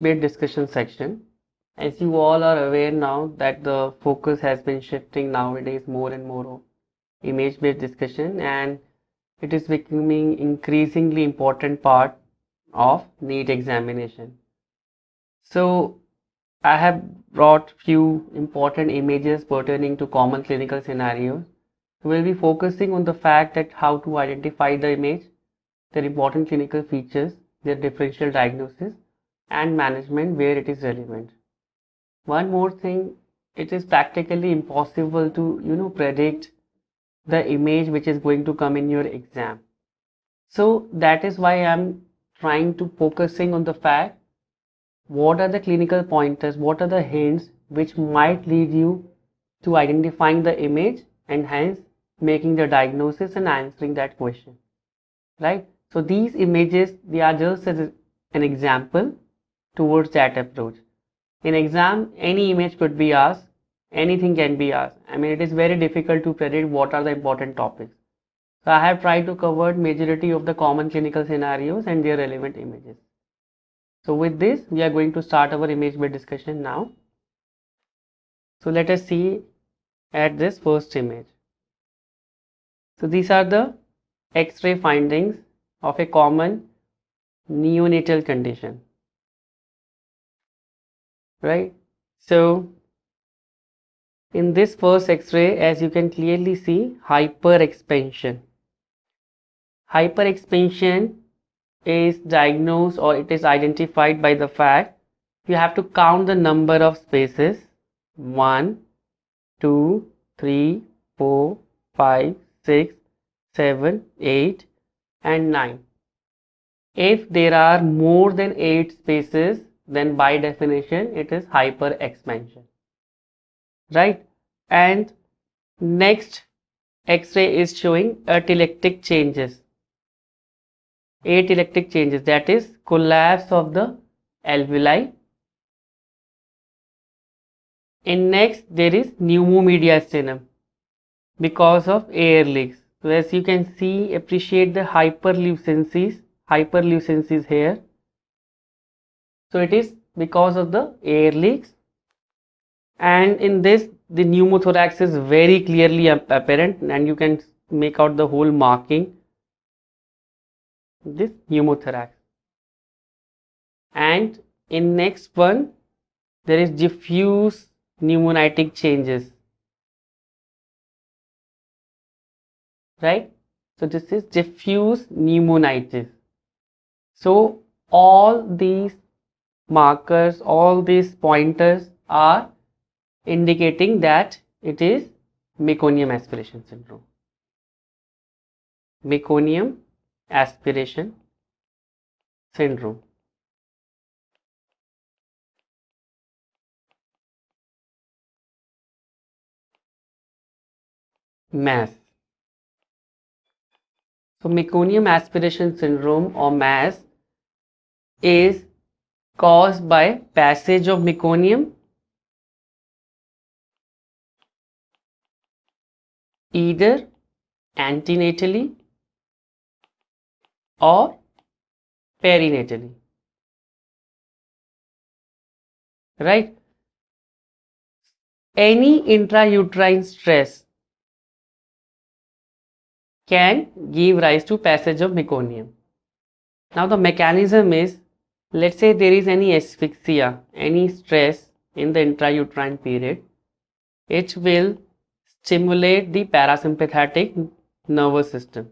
bit discussion section. As you all are aware now that the focus has been shifting nowadays more and more of image based discussion and it is becoming increasingly important part of NEET examination. So I have brought few important images pertaining to common clinical scenarios. We'll be focusing on the fact that how to identify the image, their important clinical features, their differential diagnosis and management where it is relevant. One more thing, it is practically impossible to you know predict the image which is going to come in your exam. So that is why I'm trying to focusing on the fact what are the clinical pointers, what are the hints which might lead you to identifying the image and hence making the diagnosis and answering that question right so these images they are just as an example towards that approach. In exam any image could be asked anything can be asked. I mean it is very difficult to predict what are the important topics. So i have tried to cover majority of the common clinical scenarios and their relevant images. So with this we are going to start our image based discussion now. So let us see at this first image. So these are the x-ray findings of a common neonatal condition right? So in this first x-ray as you can clearly see hyperexpansion. Hyperexpansion is diagnosed or it is identified by the fact you have to count the number of spaces. 1 2 3 4 5 6 7 8 and 9 if there are more than 8 spaces then by definition it is hyper expansion right? And next x-ray is showing atelectic changes atelectic changes that is collapse of the alveoli. In next there is pneumomediastinum because of air leaks. So as you can see appreciate the hyperlucencies hyperlucencies here so it is because of the air leaks. And in this the pneumothorax is very clearly apparent and you can make out the whole marking. This pneumothorax. And in next one there is diffuse pneumonitic changes. Right? So this is diffuse pneumonitis. So all these markers all these pointers are indicating that it is meconium aspiration syndrome. Meconium aspiration syndrome. MAS so meconium aspiration syndrome or MAS is caused by passage of meconium either antenatally or perinatally right any intrauterine stress can give rise to passage of meconium. Now the mechanism is, let's say there is any asphyxia, any stress in the intrauterine period, it will stimulate the parasympathetic nervous system.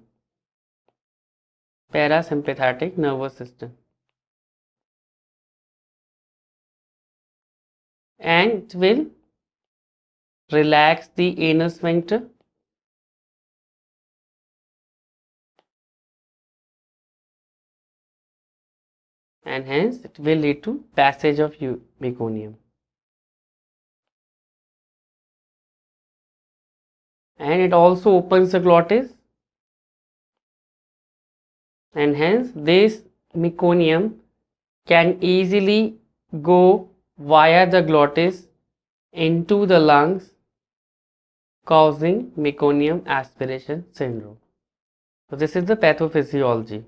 Parasympathetic nervous system. And it will relax the anus sphincter and hence it will lead to passage of meconium. And it also opens the glottis and hence this meconium can easily go via the glottis into the lungs causing meconium aspiration syndrome. So this is the pathophysiology.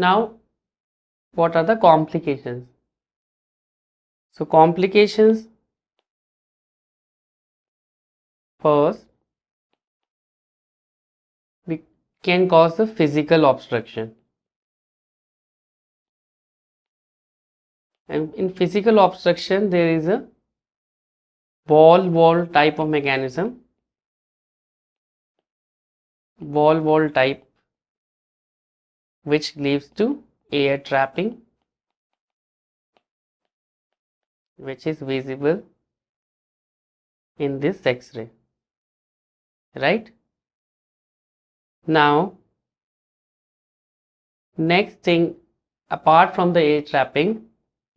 Now, what are the complications? So, complications first we can cause a physical obstruction. And in physical obstruction, there is a ball valve type of mechanism ball valve type which leads to air trapping which is visible in this x-ray right? Now next thing apart from the air trapping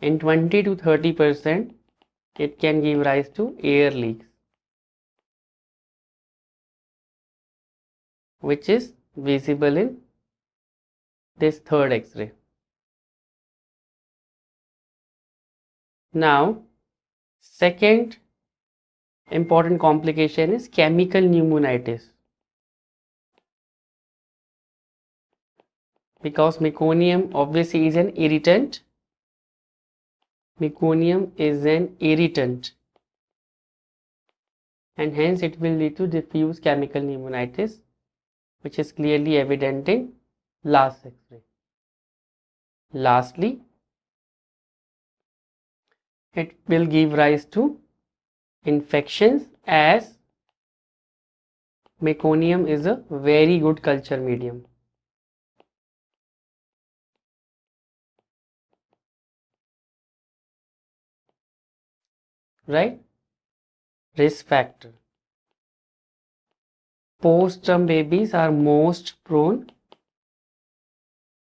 in 20 to 30 percent it can give rise to air leaks which is visible in this third x-ray. Now, second important complication is chemical pneumonitis. Because meconium obviously is an irritant. Meconium is an irritant and hence it will lead to diffuse chemical pneumonitis which is clearly evident in last X-ray. Lastly, it will give rise to infections as meconium is a very good culture medium. Right? Risk factor post-term babies are most prone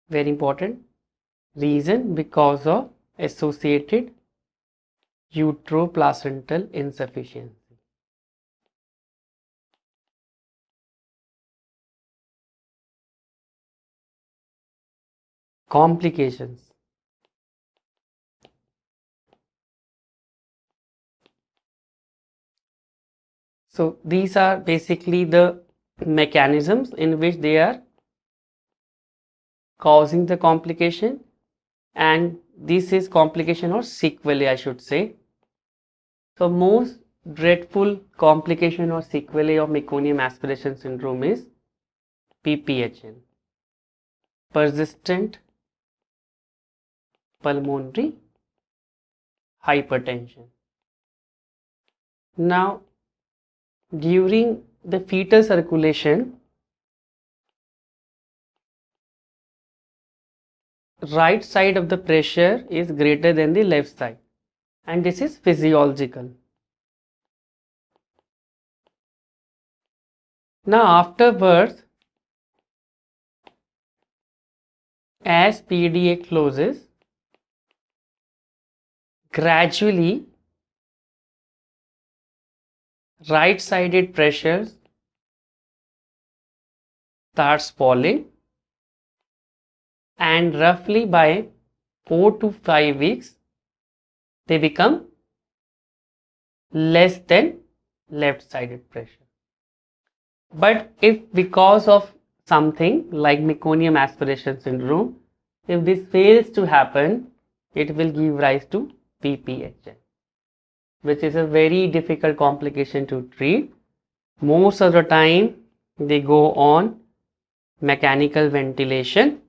very important reason because of associated uteroplacental insufficiency. Complications. So these are basically the mechanisms in which they are causing the complication and this is complication or sequelae I should say. So most dreadful complication or sequelae of meconium aspiration syndrome is PPHN persistent pulmonary hypertension. Now during the fetal circulation right side of the pressure is greater than the left side and this is physiological. Now after birth as PDA closes gradually right sided pressures starts falling and roughly by 4 to 5 weeks they become less than left sided pressure. But if because of something like meconium aspiration syndrome, if this fails to happen, it will give rise to PPHN which is a very difficult complication to treat. Most of the time they go on mechanical ventilation.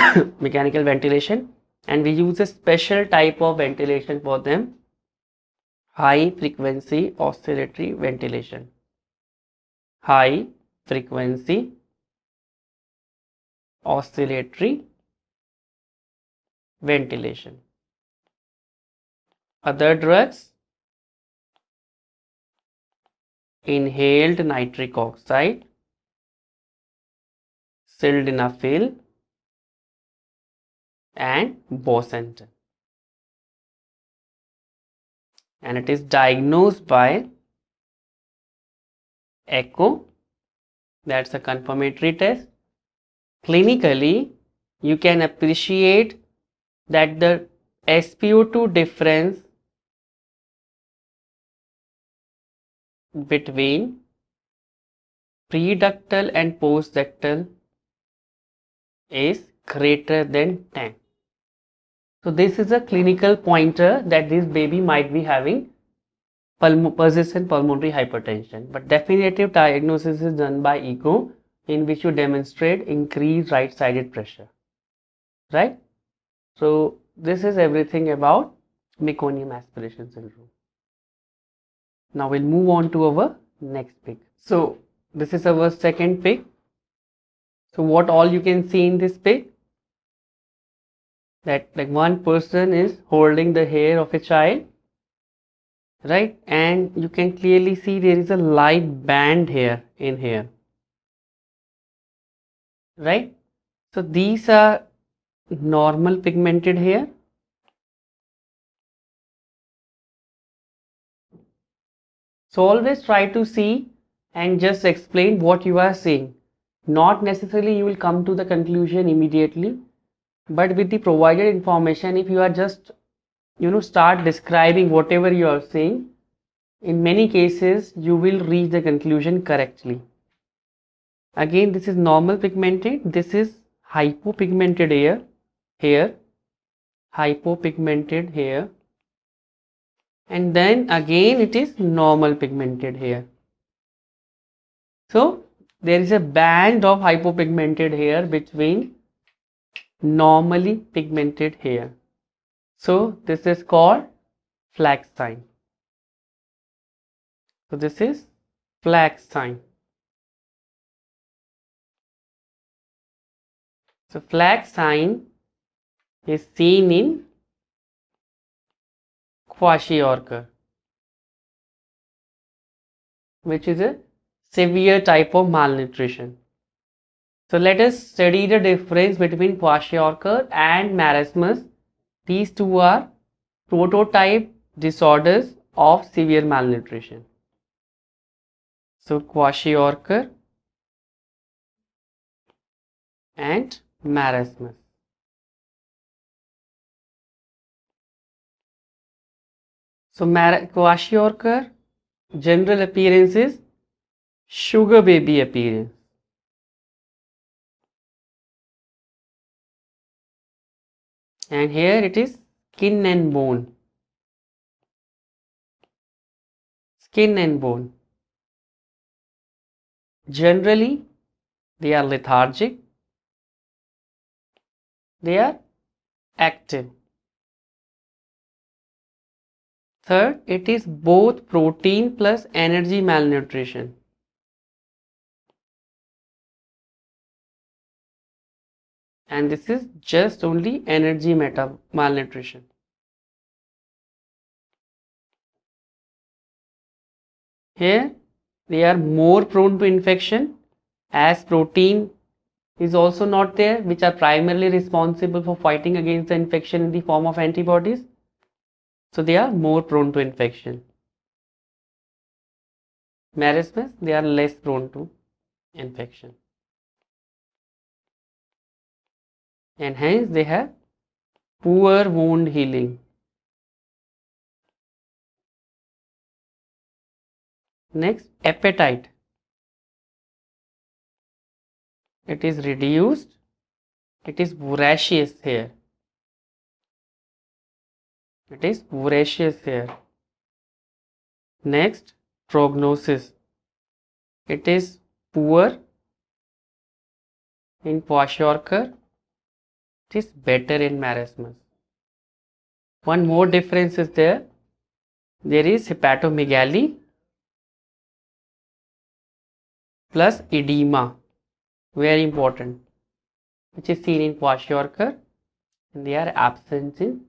mechanical ventilation and we use a special type of ventilation for them. High frequency oscillatory ventilation. High frequency oscillatory ventilation. Other drugs. Inhaled nitric oxide, sildenafil and bosentan and it is diagnosed by echo. That's a confirmatory test. Clinically you can appreciate that the SpO2 difference between preductal and postductal is greater than 10. So this is a clinical pointer that this baby might be having pulmo persistent pulmonary hypertension. But definitive diagnosis is done by echo in which you demonstrate increased right-sided pressure. Right? So this is everything about meconium aspiration syndrome. Now we'll move on to our next pic. So this is our second pic. So what all you can see in this pic? That like one person is holding the hair of a child right? And you can clearly see there is a light band here in here right? So these are normal pigmented hair. So always try to see and just explain what you are seeing. Not necessarily you will come to the conclusion immediately but with the provided information if you are just you know start describing whatever you are saying in many cases you will reach the conclusion correctly. Again this is normal pigmented. This is hypopigmented hair. Here hypopigmented hair. And then again it is normal pigmented hair. So there is a band of hypopigmented hair between normally pigmented hair so this is called flag sign. So this is flag sign. So flag sign is seen in kwashiorkor which is a severe type of malnutrition. So let us study the difference between kwashiorkor and marasmus these two are prototype disorders of severe malnutrition. So kwashiorkor and marasmus. So kwashiorkor general appearance is sugar baby appearance. And here it is skin and bone. Skin and bone. Generally they are lethargic. They are active. Third it is both protein plus energy malnutrition and this is just only energy meta malnutrition. Here they are more prone to infection as protein is also not there which are primarily responsible for fighting against the infection in the form of antibodies. So they are more prone to infection. Marasmus they are less prone to infection. And hence they have poor wound healing. Next, appetite. It is reduced. It is voracious here. It is voracious here. Next, prognosis. It is poor in kwashiorkor it is better in marasmus. One more difference is there. There is hepatomegaly plus edema, very important, which is seen in kwashiorkor and they are absent in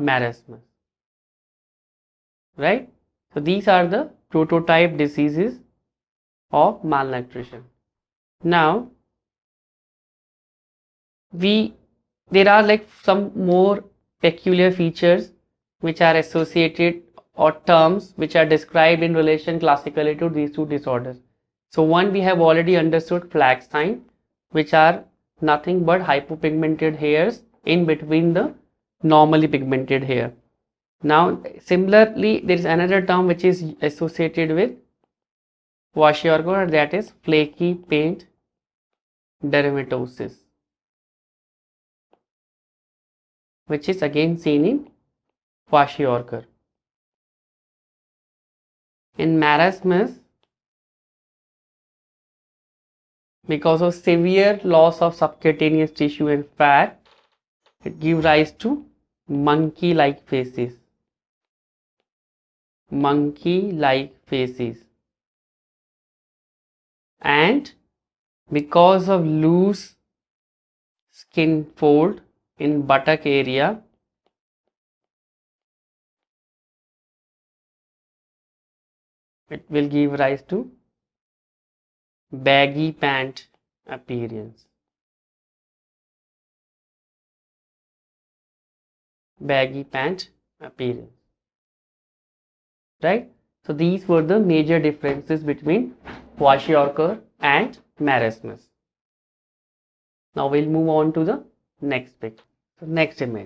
marasmus. Right? So these are the prototype diseases of malnutrition. Now, we there are like some more peculiar features which are associated or terms which are described in relation classically to these two disorders. So one we have already understood flag sign which are nothing but hypopigmented hairs in between the normally pigmented hair. Now similarly there is another term which is associated with kwashiorkor that is flaky paint dermatosis which is again seen in kwashiorkor. In marasmus because of severe loss of subcutaneous tissue and fat it gives rise to monkey like faces monkey like faces and because of loose skin fold in buttock area. It will give rise to baggy pant appearance. Baggy pant appearance. Right? So these were the major differences between kwashiorkor and marasmus. Now we'll move on to the next picture next image